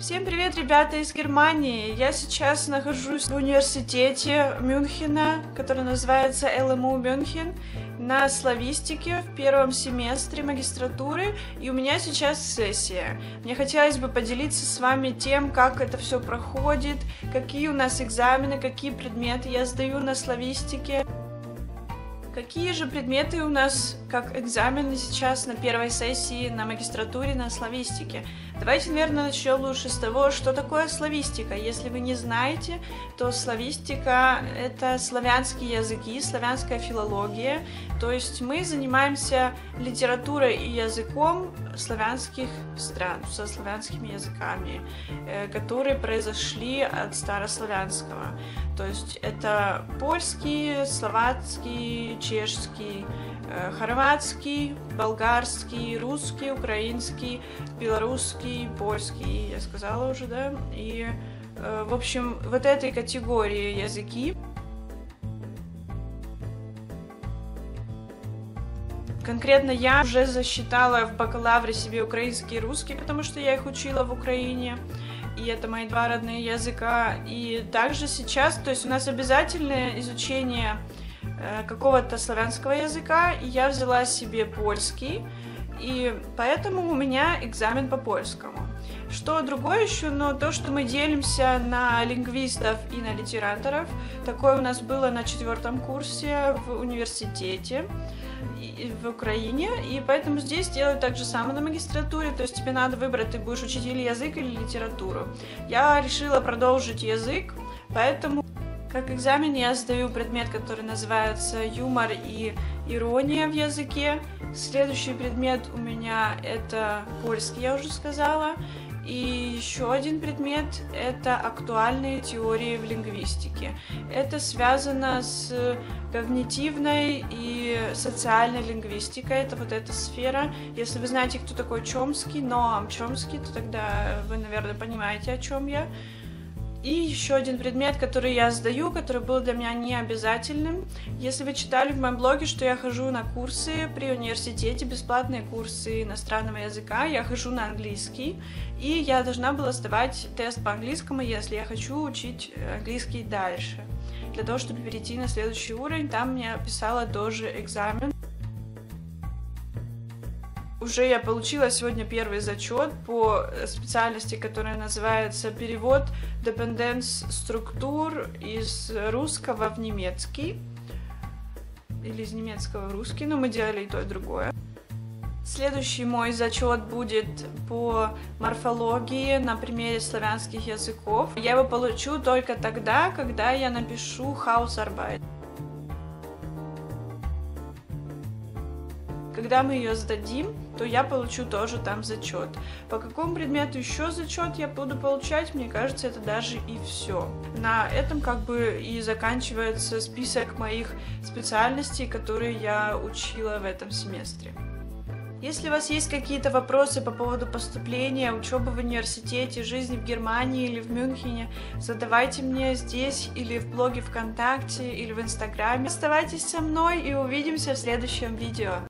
Всем привет, ребята из Германии! Я сейчас нахожусь в университете Мюнхена, который называется ЛМУ Мюнхен, на славистике в первом семестре магистратуры, и у меня сейчас сессия. Мне хотелось бы поделиться с вами тем, как это все проходит, какие у нас экзамены, какие предметы я сдаю на славистике. Какие же предметы у нас как экзамены сейчас на первой сессии на магистратуре на славистике? Давайте, наверное, начнем лучше с того, что такое славистика. Если вы не знаете, то славистика — это славянские языки, славянская филология. То есть мы занимаемся литературой и языком славянских стран, со славянскими языками, э, которые произошли от старославянского. То есть это польский, словацкий, чешский, э, хорватский, болгарский, русский, украинский, белорусский, польский, я сказала уже, да, и, э, в общем, вот этой категории языки. Конкретно я уже засчитала в бакалавре себе украинский и русский, потому что я их учила в Украине. И это мои два родные языка. И также сейчас, то есть у нас обязательное изучение какого-то славянского языка, и я взяла себе польский, и поэтому у меня экзамен по польскому. Что другое еще, но то, что мы делимся на лингвистов и на литераторов, такое у нас было на четвертом курсе в университете в Украине, и поэтому здесь делают так же самое на магистратуре, то есть тебе надо выбрать, ты будешь учить или язык, или литературу. Я решила продолжить язык, поэтому как экзамен я сдаю предмет, который называется юмор и ирония в языке. Следующий предмет у меня это польский, я уже сказала. И еще один предмет — это актуальные теории в лингвистике. Это связано с когнитивной и социальной лингвистикой. Это вот эта сфера. Если вы знаете, кто такой Чомский, Ноам Чомский, то тогда вы, наверное, понимаете, о чем я. И еще один предмет, который я сдаю, который был для меня не обязательным. Если вы читали в моем блоге, что я хожу на курсы при университете, бесплатные курсы иностранного языка, я хожу на английский, и я должна была сдавать тест по английскому, если я хочу учить английский дальше. Для того, чтобы перейти на следующий уровень, там мне писала тоже экзамен. Уже я получила сегодня первый зачет по специальности, которая называется перевод dependence структур из русского в немецкий. Или из немецкого в русский, но мы делали и то, и другое. Следующий мой зачет будет по морфологии на примере славянских языков. Я его получу только тогда, когда я напишу Hausarbeit. Когда мы ее сдадим, то я получу тоже там зачет. По какому предмету еще зачет я буду получать, мне кажется, это даже и все. На этом как бы и заканчивается список моих специальностей, которые я учила в этом семестре. Если у вас есть какие-то вопросы по поводу поступления, учебы в университете, жизни в Германии или в Мюнхене, задавайте мне здесь или в блоге ВКонтакте или в Инстаграме. Оставайтесь со мной и увидимся в следующем видео.